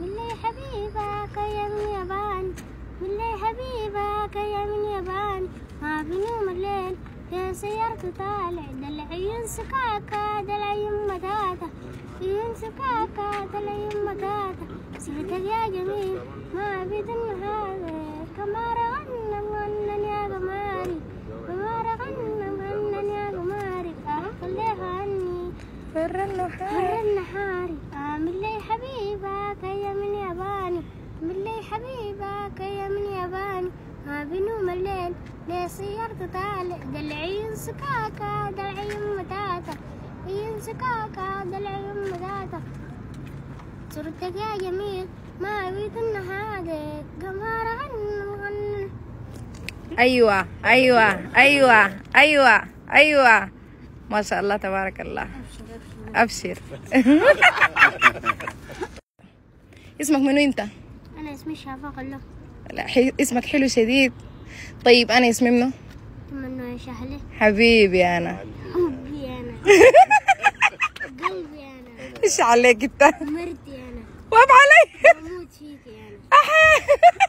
بالله حبيبك يا من يابان. بالله حبيبك يا من يابان. ما بنوم الليل يا سيارته طالع دلع ينسكاكا دلع يما تاتا ينسكاكا دلع يما تاتا سيرتك يا جميل ما بدن هذا. كما غنم غنن يا قماري كما غنم غنن يا قماري آه، خليها عني. فر النحاري فر آه، النحاري أعمل لي حبيبي يا من ياباني ما بنوم الليل. لي سيرت طالع دلعين سكاكا دلعين متاتا عيون سكاكا دلعين متاتا صورتك يا جميل. ما أريد النهار قمر غن أيوه أيوه أيوه أيوه أيوه. ما شاء الله تبارك الله. أبشر. اسمك منو انت؟ أنا اسمي شافق الله. لا حي... اسمك حلو شديد. طيب أنا اسمي منو؟ أتمنى يا حبيبي أنا. حبي أنا. قلبي أنا. إيش عليك أنت؟ مرتي أنا. وأب علي. أموت فيك أنا.